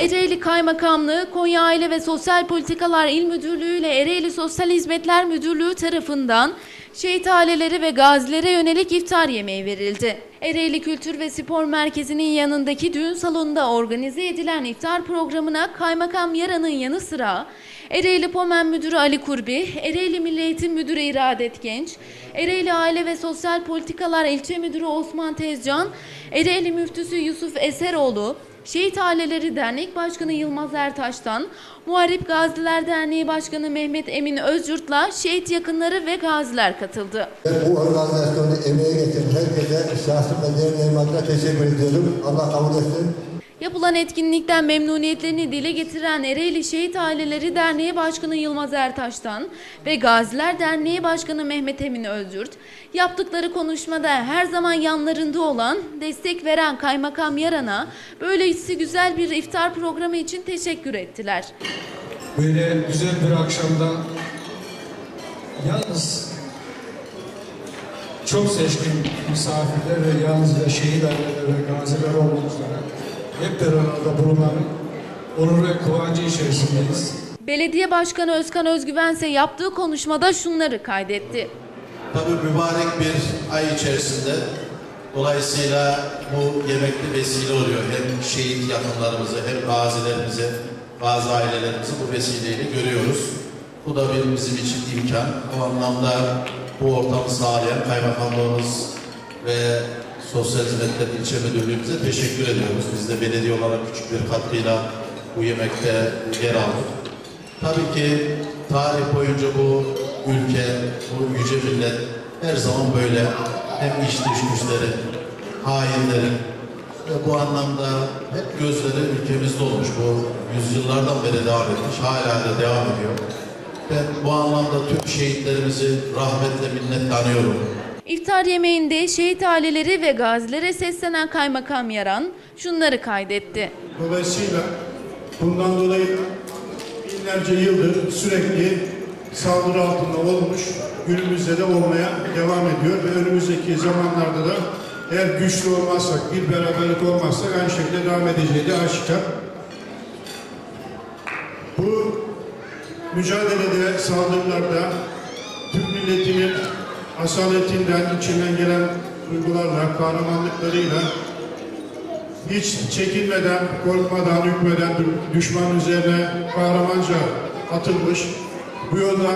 Ereğli Kaymakamlığı, Konya Aile ve Sosyal Politikalar İl Müdürlüğü ile Ereğli Sosyal Hizmetler Müdürlüğü tarafından şehit aileleri ve gazilere yönelik iftar yemeği verildi. Ereğli Kültür ve Spor Merkezi'nin yanındaki düğün salonunda organize edilen iftar programına Kaymakam Yara'nın yanı sıra Ereğli Pomen Müdürü Ali Kurbi, Ereğli Milli Eğitim Müdürü İradet Genç, Ereğli Aile ve Sosyal Politikalar İlçe Müdürü Osman Tezcan, Ereğli Müftüsü Yusuf Eseroğlu, Şehit Aileleri Dernek Başkanı Yılmaz Ertaş'tan, Muharip Gaziler Derneği Başkanı Mehmet Emin Özyurt'la şehit yakınları ve gaziler katıldı. Bu organizasyonu emeğe getiren herkese şahsım ve derneğim adına teşekkür ediyorum. Allah kabul etsin. Yapılan etkinlikten memnuniyetlerini dile getiren Ereğli Şehit Aileleri Derneği Başkanı Yılmaz Ertaş'tan ve Gaziler Derneği Başkanı Mehmet Emin Özyurt, yaptıkları konuşmada her zaman yanlarında olan, destek veren Kaymakam Yaran'a böylesi güzel bir iftar programı için teşekkür ettiler. Böyle güzel bir akşamda yalnız çok seçkin misafirler ve yalnızca şehit aileler ve gaziler olmak üzere hep beraber bulunmanın onur ve kıvancı içerisindeyiz. Belediye Başkanı Özkan Özgüven ise yaptığı konuşmada şunları kaydetti. Tabii mübarek bir ay içerisinde dolayısıyla bu yemekli vesile oluyor. Hem şehit yakınlarımızı hem gazilerimizi, gazi ailelerimizi bu vesileyle görüyoruz. Bu da bir bizim için imkan. O anlamda bu ortamı sağlayan kaymakamlığımız ve Sosyal Hizmetler İlçe Müdürlüğümüze teşekkür ediyoruz. Biz de belediye olarak küçük bir katkıyla bu yemekte yer aldık. Tabii ki tarih boyunca bu ülke, bu yüce millet her zaman böyle hem iç dış güçlerin, hainlerin ve bu anlamda hep gözleri ülkemizde olmuş. Bu yüzyıllardan beri devam etmiş, hala da devam ediyor. Ben bu anlamda tüm şehitlerimizi rahmetle minnetle anıyorum. İftar yemeğinde şehit aileleri ve gazilere seslenen Kaymakam Yaran şunları kaydetti. Dolayısıyla bundan dolayı binlerce yıldır sürekli saldırı altında olmuş, günümüzde de olmaya devam ediyor ve önümüzdeki zamanlarda da eğer güçlü olmazsak, bir beraberlik olmazsak aynı şekilde devam edeceği de aşikar. Bu mücadelede, saldırılarda Türk milletinin asaletinden, içinden gelen duygularla, kahramanlıklarıyla hiç çekinmeden, korkmadan, hükmeden düşman üzerine kahramanca atılmış. Bu yolda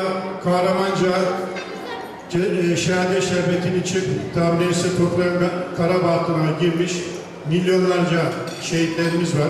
kahramanca ce- şehadet şerbetini içip tabirisi toprağın kara bahtına girmiş milyonlarca şehitlerimiz var.